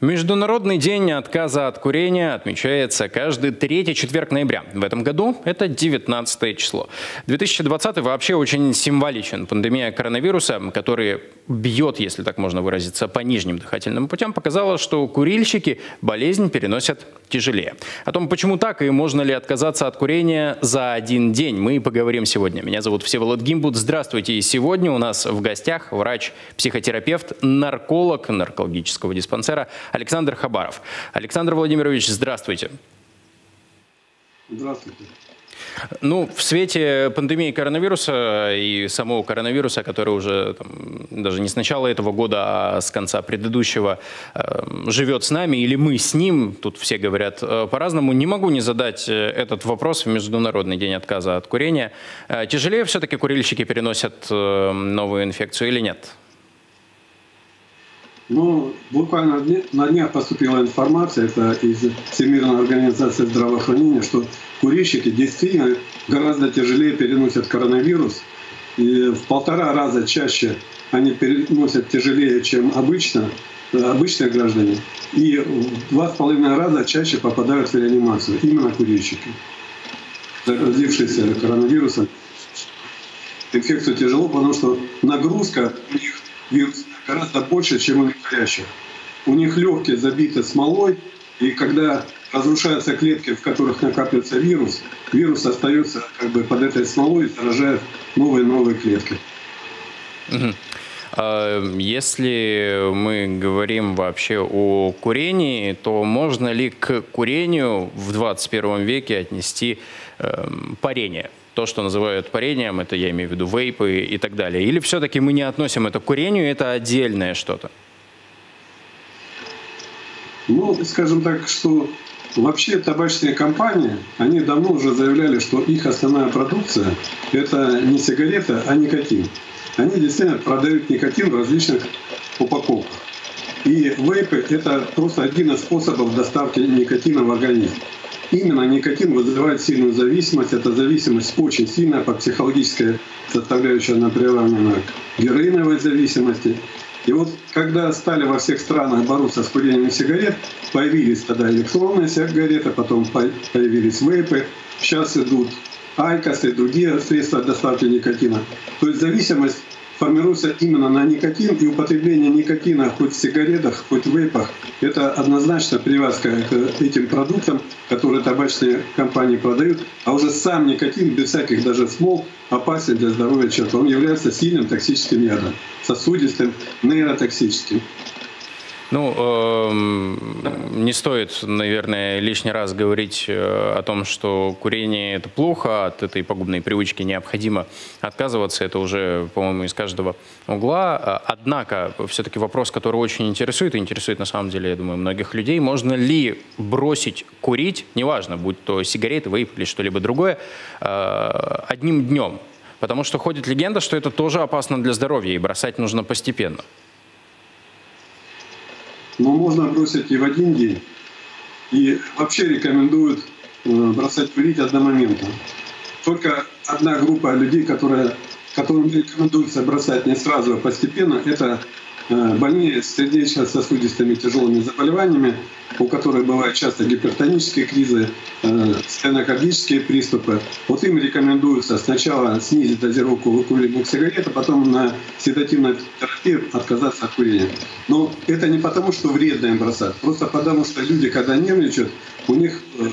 Международный день отказа от курения отмечается каждый третий четверг ноября. В этом году это 19 число. 2020 вообще очень символичен. Пандемия коронавируса, который бьет, если так можно выразиться, по нижним дыхательным путям, показала, что курильщики болезнь переносят тяжелее. О том, почему так и можно ли отказаться от курения за один день, мы поговорим сегодня. Меня зовут Всеволод Гимбут. Здравствуйте. И сегодня у нас в гостях врач-психотерапевт, нарколог наркологического диспансера Александр Хабаров. Александр Владимирович, здравствуйте. Здравствуйте. Ну, в свете пандемии коронавируса и самого коронавируса, который уже там, даже не с начала этого года, а с конца предыдущего э, живет с нами, или мы с ним, тут все говорят э, по-разному, не могу не задать э, этот вопрос в Международный день отказа от курения. Э, тяжелее все-таки курильщики переносят э, новую инфекцию или нет? Ну, буквально на днях поступила информация, это из Всемирной организации здравоохранения, что курильщики действительно гораздо тяжелее переносят коронавирус, и в полтора раза чаще они переносят тяжелее, чем обычно, э, обычные граждане, и в два с половиной раза чаще попадают в реанимацию, именно курильщики, заразившиеся коронавирусом. Инфекцию тяжело, потому что нагрузка у них вирус гораздо больше, чем у некурящих. У них легкие забиты смолой, и когда разрушаются клетки, в которых накапливается вирус, вирус остается как бы под этой смолой и заражает новые новые клетки. А, если мы говорим вообще о курении, то можно ли к курению в 21 веке отнести э, парение? То, что называют парением, это я имею в виду вейпы и так далее? Или все-таки мы не относим это к курению, это отдельное что-то? Ну, скажем так, что вообще табачные компании, они давно уже заявляли, что их основная продукция – это не сигарета, а никотин. Они действительно продают никотин в различных упаковках. И вейпы – это просто один из способов доставки никотина в организм. Именно никотин вызывает сильную зависимость. Эта зависимость очень сильная по психологической составляющей, она приравнена к героиновой зависимости. И вот когда стали во всех странах бороться с курением сигарет, появились тогда электронные сигареты, потом появились вейпы, сейчас идут айкос и другие средства доставки никотина. То есть зависимость формируется именно на никотин, и употребление никотина хоть в сигаретах, хоть в вейпах — это однозначно привязка к этим продуктам, которые табачные компании продают, а уже сам никотин, без всяких даже смол, опасен для здоровья человека. Он является сильным токсическим ядом, сосудистым, нейротоксическим. Ну, э, не стоит, наверное, лишний раз говорить э, о том, что курение это плохо, от этой пагубной привычки необходимо отказываться. Это уже, по-моему, из каждого угла. Однако, все-таки вопрос, который очень интересует, и интересует на самом деле, я думаю, многих людей, можно ли бросить курить, неважно, будь то сигареты, вейп или что-либо другое, э, одним днем? Потому что ходит легенда, что это тоже опасно для здоровья, и бросать нужно постепенно но можно бросить один день. И вообще рекомендуют э, бросать курить одномоментно. Только одна группа людей, которая, которым рекомендуется бросать не сразу, а постепенно, это больные с сердечно-сосудистыми тяжелыми заболеваниями, у которых бывают часто гипертонические кризы, э, стенокардические приступы. Вот им рекомендуется сначала снизить дозировку выкуриваемых сигарет, а потом на седативной терапии отказаться от курения. Но это не потому, что вредно им бросать, просто потому что люди, когда нервничают, у них э,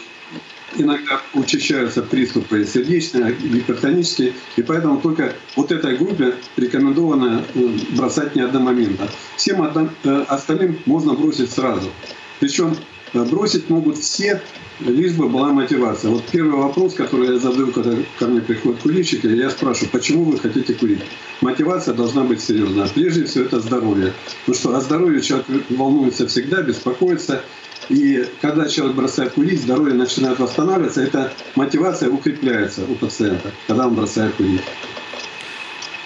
иногда учащаются приступы сердечные, гипертонические, и поэтому только вот этой группе рекомендовано э, бросать не одномоментно. Всем э, остальным можно бросить сразу. Причем э, бросить могут все, лишь бы была мотивация. Вот первый вопрос, который я задаю, когда ко мне приходят курильщики, я спрашиваю, почему вы хотите курить? Мотивация должна быть серьезная. Прежде всего это здоровье. Ну что, о здоровье человек волнуется всегда, беспокоится. И когда человек бросает курить, здоровье начинает восстанавливаться, эта мотивация укрепляется у пациента, когда он бросает курить.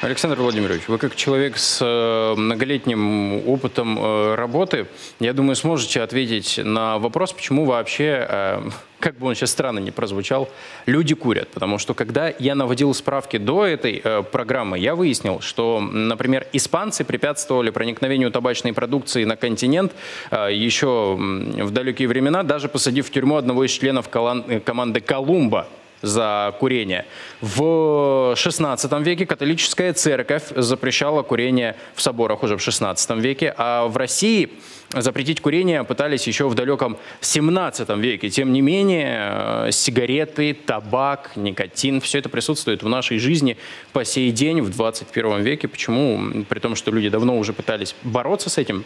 Александр Владимирович, вы как человек с э, многолетним опытом э, работы, я думаю, сможете ответить на вопрос, почему вообще, э, как бы он сейчас странно не прозвучал, люди курят. Потому что когда я наводил справки до этой программы, я выяснил, что, например, испанцы препятствовали проникновению табачной продукции на континент еще в далекие времена, даже посадив в тюрьму одного из членов команды «Колумба», за курение. В XVI веке католическая церковь запрещала курение в соборах уже в XVI веке, а в России запретить курение пытались еще в далеком XVII веке. Тем не менее, э, сигареты, табак, никотин, все это присутствует в нашей жизни по сей день в 21 веке. Почему? При том, что люди давно уже пытались бороться с этим,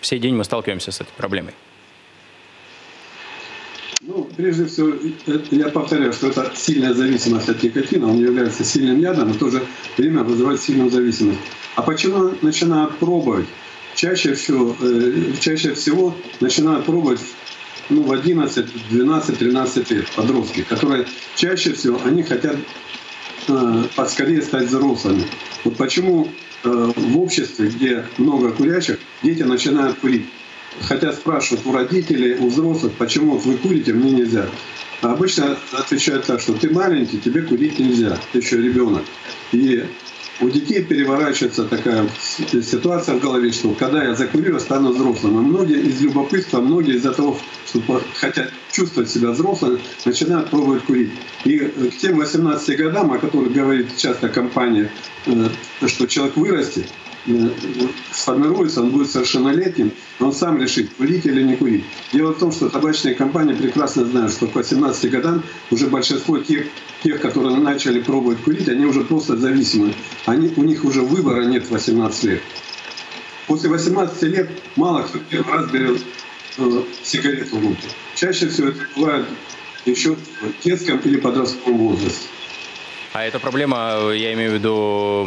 в сей день мы сталкиваемся с этой проблемой. Прежде всего, я повторяю, что это сильная зависимость от никотина, он является сильным ядом, и в то же время вызывает сильную зависимость. А почему начинают пробовать? Чаще всего, э, чаще всего начинают пробовать ну, в 11, 12, 13 лет подростки, которые чаще всего они хотят э, поскорее стать взрослыми. Вот почему э, в обществе, где много курящих, дети начинают курить хотят спрашивать у родителей, у взрослых, почему вот вы курите, мне нельзя. А обычно отвечают так, что ты маленький, тебе курить нельзя, ты еще ребенок. И у детей переворачивается такая ситуация в голове, что когда я закурю, я стану взрослым. И многие из любопытства, многие из-за того, что хотят чувствовать себя взрослым, начинают пробовать курить. И к тем 18 годам, о которых говорит часто компания, э, что человек вырастет, Э, сформируется, он будет совершеннолетним, он сам решит, курить или не курить. Дело в том, что табачные компании прекрасно знают, что к 18 годам уже большинство тех, тех, которые начали пробовать курить, они уже просто зависимы. Они, у них уже выбора нет в 18 лет. После 18 лет мало кто первый раз берет э, сигарету в руки. Чаще всего это бывает еще в детском или подростковом возрасте. А эта проблема, я имею в виду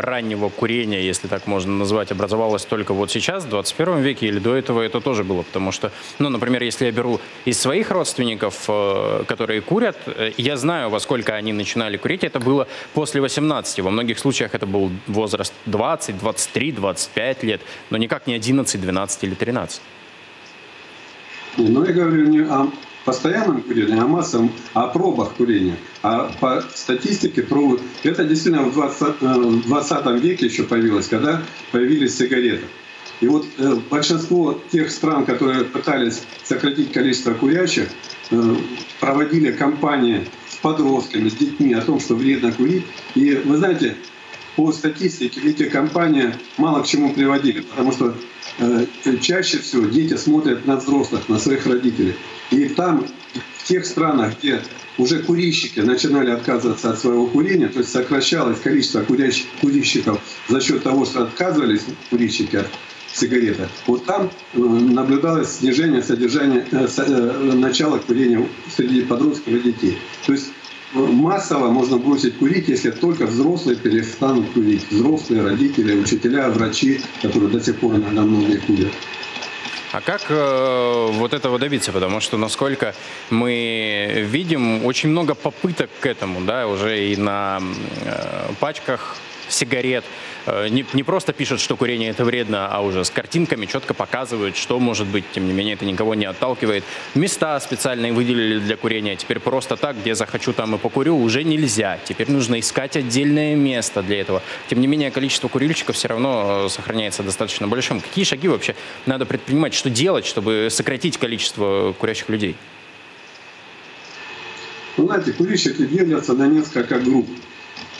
раннего курения, если так можно назвать, образовалась только вот сейчас, в 21 веке, или до этого это тоже было? Потому что, ну, например, если я беру из своих родственников, э, которые курят, э, я знаю, во сколько они начинали курить, это было после 18. Во многих случаях это был возраст 20, 23, 25 лет, но никак не 11, 12 или 13. Ну, я говорю не о постоянном курении, а массовом, о пробах курения. А по статистике пробы, это действительно в 20, 20 э, веке еще появилось, когда появились сигареты. И вот э, большинство тех стран, которые пытались сократить количество курящих, э, проводили кампании с подростками, с детьми о том, что вредно курить. И вы знаете, по статистике эти кампании мало к чему приводили, потому что чаще всего дети смотрят на взрослых, на своих родителей. И там, в тех странах, где уже курильщики начинали отказываться от своего курения, то есть сокращалось количество курящих, курильщиков за счет того, что отказывались курильщики от сигареты, вот там э, наблюдалось снижение содержания, э, э, начала курения среди подростков и детей. То есть массово можно бросить курить, если только взрослые перестанут курить. Взрослые, родители, учителя, врачи, которые до сих пор иногда многие курят. А как э, вот этого добиться? Потому что, насколько мы видим, очень много попыток к этому, да, уже и на э, пачках сигарет. Э, не, не просто пишут, что курение это вредно, а уже с картинками четко показывают, что может быть. Тем не менее, это никого не отталкивает. Места специальные выделили для курения. Теперь просто так, где захочу, там и покурю, уже нельзя. Теперь нужно искать отдельное место для этого. Тем не менее, количество курильщиков все равно э, сохраняется достаточно большим. Какие шаги вообще надо предпринимать? Что делать, чтобы сократить количество курящих людей? Ну, знаете, курильщики делятся на несколько групп.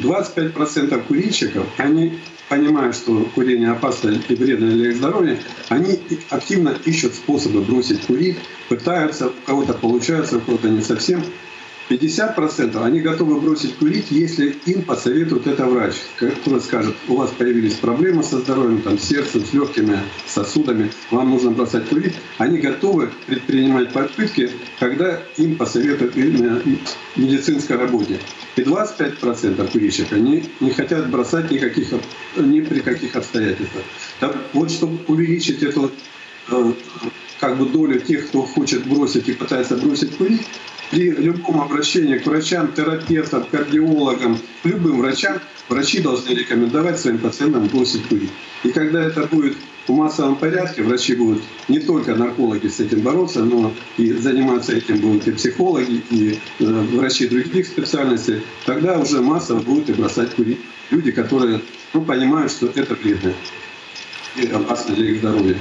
25% курильщиков, они понимая, что курение опасно и вредно для их здоровья, они активно ищут способы бросить курить, пытаются, у кого-то получается, у кого-то не совсем. 50% они готовы бросить курить, если им посоветует это врач, который скажет, у вас появились проблемы со здоровьем, там, с сердцем, с легкими, сосудами, вам нужно бросать курить. Они готовы предпринимать попытки, когда им посоветуют именно медицинской работе. И 25% курильщиков они не хотят бросать никаких, ни при каких обстоятельствах. Так вот, чтобы увеличить эту э, как бы долю тех, кто хочет бросить и пытается бросить курить, при любом обращении к врачам, терапевтам, кардиологам, любым врачам, врачи должны рекомендовать своим пациентам бросить курить. И когда это будет в массовом порядке, врачи будут не только наркологи с этим бороться, но и заниматься этим будут и психологи, и э, врачи других специальностей, тогда уже массово будут и бросать курить люди, которые ну, понимают, что это вредно и опасно для их здоровья.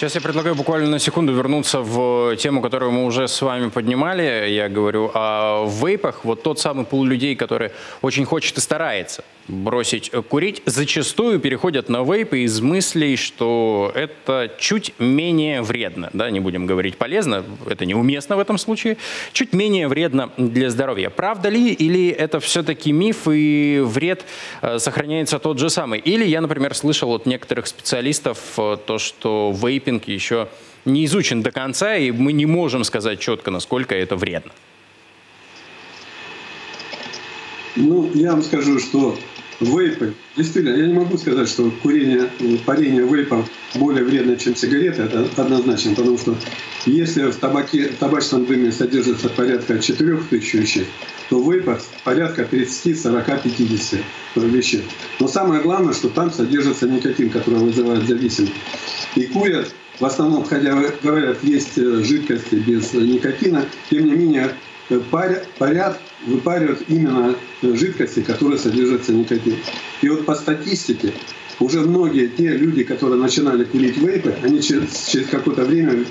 Сейчас я предлагаю буквально на секунду вернуться в тему, которую мы уже с вами поднимали. Я говорю о вейпах. Вот тот самый пул людей, который очень хочет и старается бросить курить, зачастую переходят на вейпы из мыслей, что это чуть менее вредно. Да, не будем говорить полезно, это неуместно в этом случае. Чуть менее вредно для здоровья. Правда ли или это все-таки миф и вред э, сохраняется тот же самый? Или я, например, слышал от некоторых специалистов э, то, что вейпинг еще не изучен до конца, и мы не можем сказать четко, насколько это вредно. Ну, я вам скажу, что вейпы, действительно, я не могу сказать, что курение, парение вейпов более вредно, чем сигареты, это однозначно, потому что если в, табаке, в табачном дыме содержится порядка 4 тысяч веществ, то в вейпах порядка 30, 40, 50 веществ. Но самое главное, что там содержится никотин, который вызывает зависимость. И курят в основном, хотя говорят, есть э, жидкости без никотина, тем не менее э, парят, парят выпаривают именно э, жидкости, которые содержатся никотин. И вот по статистике уже многие те люди, которые начинали курить вейпы, они через, через какое-то время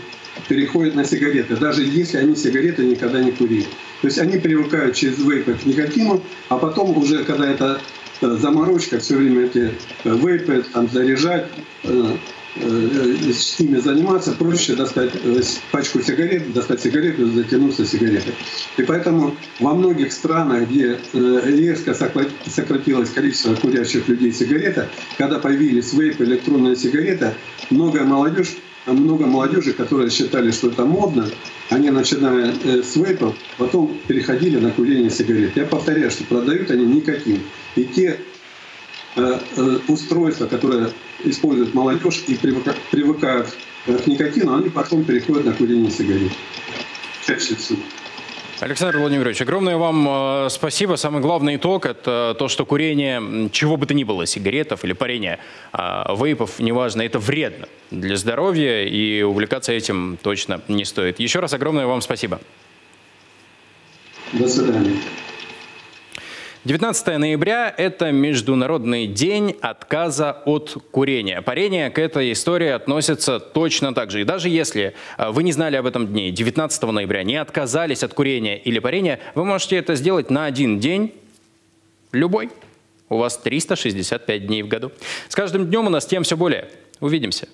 переходят на сигареты, даже если они сигареты никогда не курили. То есть они привыкают через вейпы к никотину, а потом уже, когда это заморочка, все время эти вейпы там заряжать, Э, с ними заниматься, проще достать э, пачку сигарет, достать сигарету затянуться сигаретой. И поэтому во многих странах, где э, резко сократилось количество курящих людей сигарета, когда появились вейп, электронная сигарета, многое молодежь много молодежи, которые считали, что это модно, они, начиная с вейпов, потом переходили на курение сигарет. Я повторяю, что продают они никаким. И те Э, э, устройства, которые используют молодежь и привыкают к никотину, они потом переходят на курение сигарет. Чаще всего. Александр Владимирович, огромное вам э, спасибо. Самый главный итог – это то, что курение, чего бы то ни было, сигаретов или парение вейпов, неважно, это вредно для здоровья, и увлекаться этим точно не стоит. Еще раз огромное вам спасибо. До свидания. 19 ноября – это Международный день отказа от курения. Парение к этой истории относится точно так же. И даже если а, вы не знали об этом дне, 19 ноября не отказались от курения или парения, вы можете это сделать на один день, любой. У вас 365 дней в году. С каждым днем у нас тем все более. Увидимся.